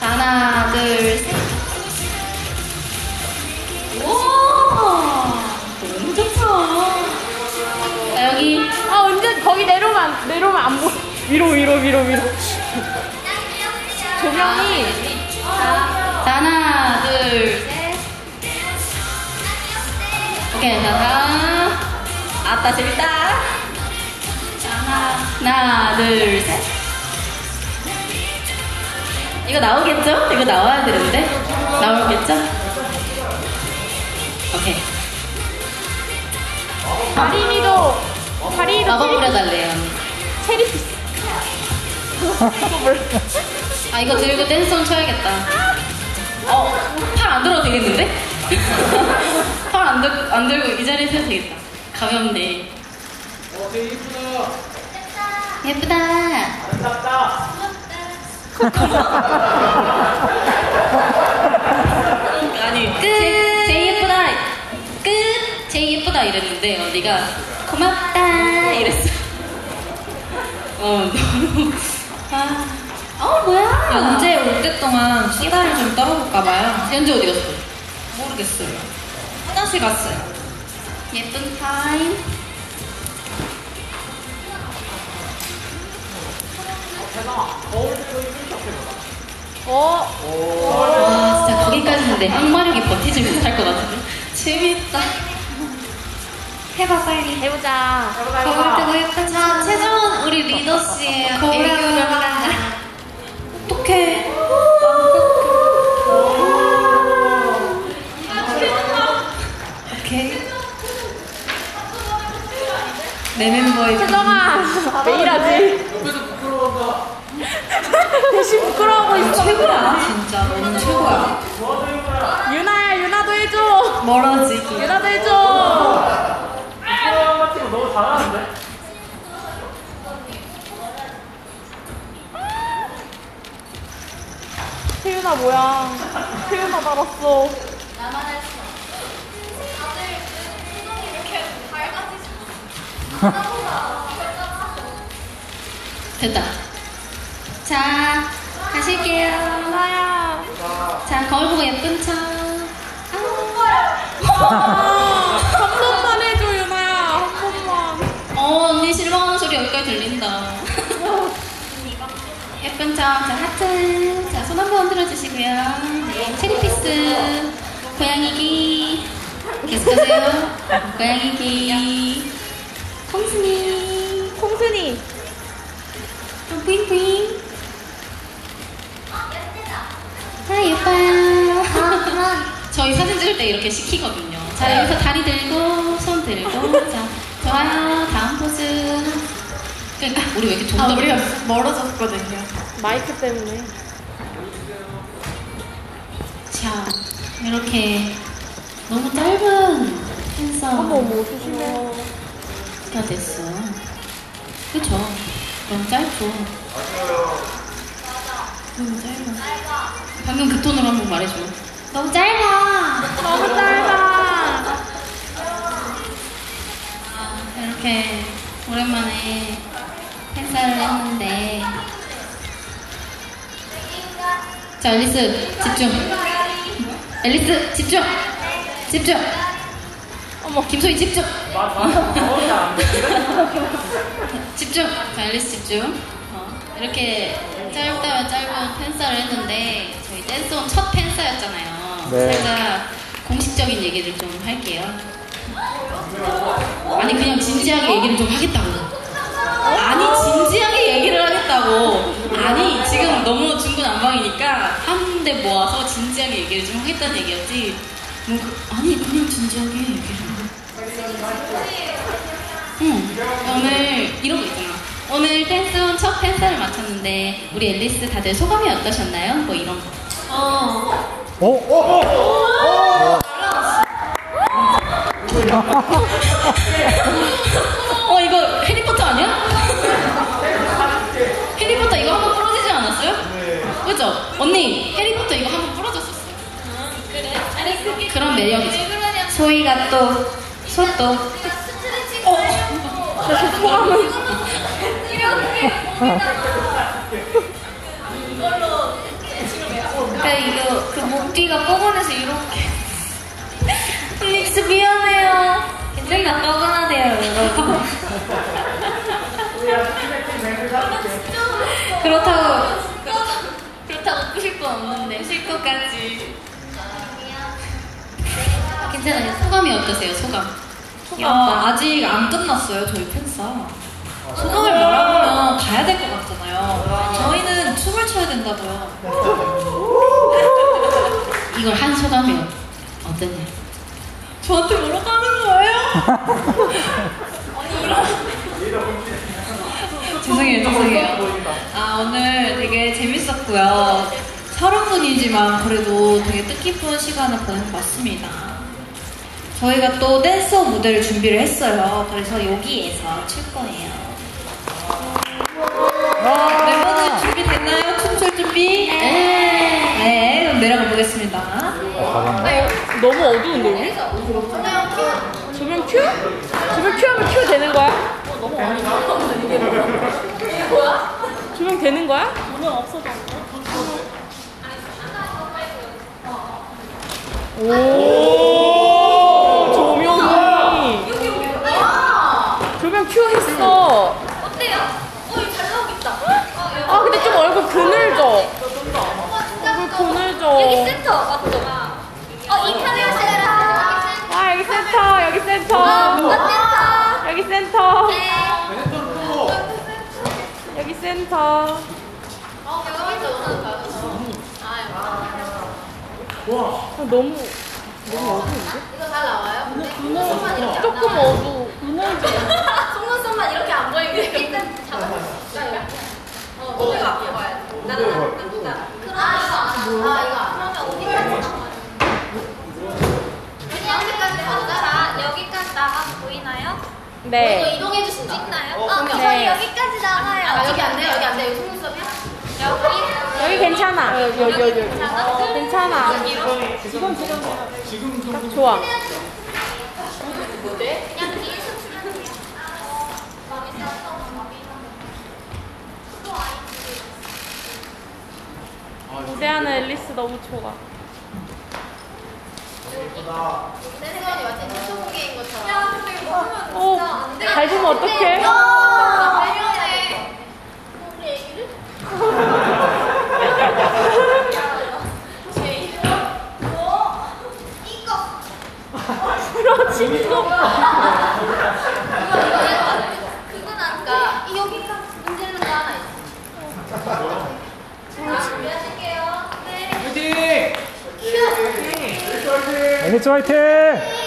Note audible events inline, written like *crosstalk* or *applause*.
하나, 둘, 셋. 와, 너무 좋다. 자, 여기 아 언제 거기 내려오면 안- 내려오면 안 보. 위로 위로 위로 위로. 조명이 자, 하나, 둘, 셋. 오케이, 자. 아따, 재밌다. 자, 하나, 둘, 셋. 이거 나오겠죠? 이거 나와야 되는데? 나오겠죠? 오케이. 다리미도 다리미도 마법 체리, 부려달래요. 체리피스. *laughs* 아, 이거 들고 댄스송 쳐야겠다. 어, 팔 안 들어도 되겠는데? *laughs* 팔 안 들고, 안 들고 이 자리에서 해도 되겠다. 가볍네. 어, 되게 이쁘다. 예쁘다. 아름답다. *laughs* 아니 끝. 제일 예쁘다. 끝. 제일 예쁘다 이랬는데 언니가 고맙다 이랬어. 어 너무 아. 어 뭐야? 연재 올때 동안 수다를 좀 떨어볼까 봐요. 연주 어디 갔어? 모르겠어요. 화장실 갔어요. 예쁜 타임. 어 와 진짜 거기까지는 내 항마력이 버티지 못할 것 같은데. 재밌다. 해봐 빨리. 해보자. 거울 뜨고 예쁜 자, 최정원 우리 리더 씨의 애교를 한다. 어떡해. 오케이. 내 멤버의 세정아 매일 하지. 옆에서 부끄러워한다. 대신 부끄러워하고 있어. 최고야. 진짜 너는 최고야. 유나야 유나도 해줘. 멀어지기. 유나도 해줘. 너무 잘하는데? 태윤아 뭐야? 태윤아 달았어. 됐다. 자 가실게요. 자 거울 보고 예쁜 척. 아, 한 번만 해줘 유나야. 한 번만. 어, 언니 실망하는 소리 여기까지 들린다. 예쁜 척, 자, 하트. 자, 손 한번 들어주시고요. 네, 체리피스. 고양이기. 계속하세요. 고양이기. 콩순이. 콩순이. 또 뿌잉뿌잉. 저희 사진 찍을 때 이렇게 시키거든요. 자, 여기서 다리 들고, 손 들고. *laughs* 자, 좋아요. 다음 포즈. 그러니까 우리 왜 이렇게 아, 좀 우리가 멀어졌거든요. 마이크 때문에. 자, 이렇게 너무 짧은 팬싸가 어머 어머 조심해. 됐어. 그쵸? 너무 짧죠? 너무 짧아. 방금 그 톤으로 한 번 말해줘. 너무 짧아. 너무 짧아. 이렇게 오랜만에 팬싸를 했는데. 자, 앨리스, 집중. 앨리스, 집중. 집중. 어머. 김소희, 집중. *laughs* 집중! 자, 앨리스 집중. 어, 이렇게 짧다면 짧은 팬싸를 했는데, 저희 댄스온 첫 팬싸였잖아요. 네. 살짝 공식적인 얘기를 좀 할게요. 아니, 그냥 진지하게 얘기를 좀 하겠다고. 아니, 진지하게 얘기를 하겠다고. 아니, 지금 너무 중구난방이니까 한대 모아서 진지하게 얘기를 좀 하겠다는 얘기였지. 뭐, 그- 아니, 그냥 진지하게 얘기를. 응. 오늘 이런 거 있잖아. 오늘 댄스온 첫 팬싸를 마쳤는데 우리 앨리스 다들 소감이 어떠셨나요? 뭐 이런 거. 어. 어? 어? 어? 어 이거 해리포터 아니야? 해리포터 이거 한번 부러지지 않았어요? 그죠? 언니 해리포터 이거 한번 부러졌었어. 그래? 아니, 그게 그런 그러냐. 소희가 또 소또. 어. 소감은 그러니까 이거 그 목뒤가 뻐근해서 이렇게. 플릭스 미안해요. 괜찮아, 뻐근하대요, 여러분. 그렇다고, 그렇다고 꾸실 건 없는데, 실컷까지. 괜찮아요. 소감이 어떠세요? 소감. 아, 아직 안 끝났어요 저희 팬싸 소감을 말하면 가야 될 것 같잖아요. 저희는 춤을 춰야 된다고요. *laughs* 이걸 한 소감이 어떠냐? 저한테 하는 거예요? *laughs* 죄송해요 죄송해요. 아 오늘 되게 재밌었고요. 서른 분이지만 그래도 되게 뜻깊은 시간을 보낸 것 같습니다. 저희가 또 댄서 무대를 준비를 했어요. 그래서 여기에서 출 거예요 멤버들 준비됐나요? 춤출 준비? 네. 네, 그럼 내려가 보겠습니다. 너무 어두운데 여기? 조명 큐? 조명 큐 하면 큐 되는 거야? 조명 되는 거야? 오 조명이 조명 큐 했어 어때요? 어, 이거 잘 나오겠다. 아 근데 좀 얼굴 그늘져 얼굴 그늘져 여기 센터 맞죠? 어, 이 카메라 센터. 아 여기 센터 여기 센터 센터. 여기 센터 네. 여기 센터 어, 여기서 우선 봐요. 아, 너무 너무 어두운데? 이거 잘 나와요? 속눈썹만 이렇게 조금 어두 속눈썹만 *laughs* 이렇게 안 보이게 일단 잡아볼까요? 어, 앞에 봐야 돼. 나는 안 나. 아, 이거 안 아, 이거 안 그러면 어디까지 나와요? 여기까지 나가 여기까지 나가 네 이동해 주시면 찍나요? 어, 네. 저희 여기까지 나가요. 아, 여기 안 돼요, 여기 안 돼요. 여기 속눈썹이야? 여기. 여기 괜찮아 여기 여기 여기 괜찮아? 괜찮아 딱 좋아 그냥 뒤에 셔츠만 무대하는 앨리스 너무 좋아 세수원이 완전 유튜브 공개인 것처럼. 야, 근데 이거 보면 오, 잘 보면 어떡해? 야, 발명해. 우리 애기를? 제 이름? 뭐? 이거. 그렇지 그건 아까 이 여기가 문제는 거 하나 있어. 자, 준비하실게요. 네. 화이팅! 큐. 앨리스 화이팅!